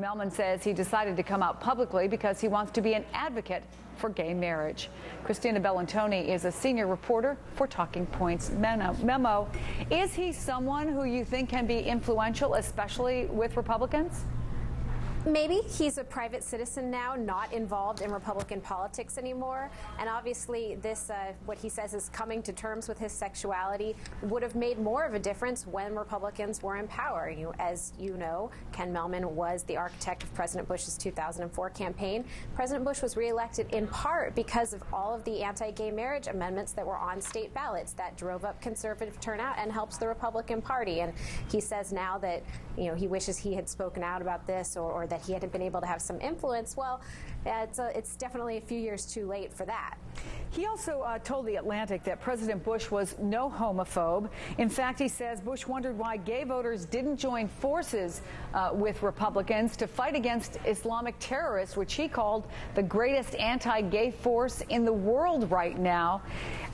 Mehlman says he decided to come out publicly because he wants to be an advocate for gay marriage. Christina Bellantoni is a senior reporter for Talking Points Memo. Is he someone who you think can be influential, especially with Republicans? Maybe he's a private citizen now, not involved in Republican politics anymore. And obviously, this, uh, what he says is coming to terms with his sexuality, would have made more of a difference when Republicans were in power. You, as you know, Ken Mehlman was the architect of President Bush's 2004 campaign. President Bush was reelected in part because of all of the anti gay marriage amendments that were on state ballots that drove up conservative turnout and helps the Republican Party. And he says now that, you know, he wishes he had spoken out about this or, or that he hadn't been able to have some influence. Well, it's, a, it's definitely a few years too late for that. He also uh, told The Atlantic that President Bush was no homophobe. In fact, he says Bush wondered why gay voters didn't join forces uh, with Republicans to fight against Islamic terrorists, which he called the greatest anti gay force in the world right now.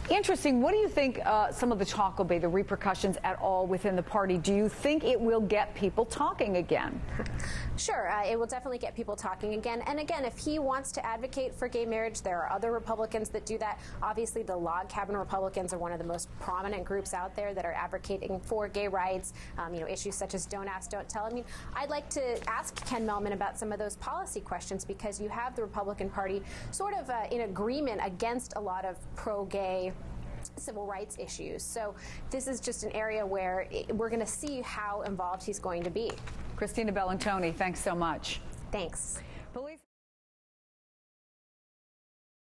Interesting. What do you think uh, some of the talk will be, the repercussions at all within the party? Do you think it will get people talking again? Sure. Uh, it will definitely get people talking again. And again, if he wants to advocate for gay marriage, there are other Republicans that do that. Obviously, the log cabin Republicans are one of the most prominent groups out there that are advocating for gay rights, um, you know, issues such as don't ask, don't tell. I mean, I'd like to ask Ken Mehlman about some of those policy questions because you have the Republican Party sort of uh, in agreement against a lot of pro-gay civil rights issues. So this is just an area where we're going to see how involved he's going to be. Christina Bellantoni, thanks so much. Thanks.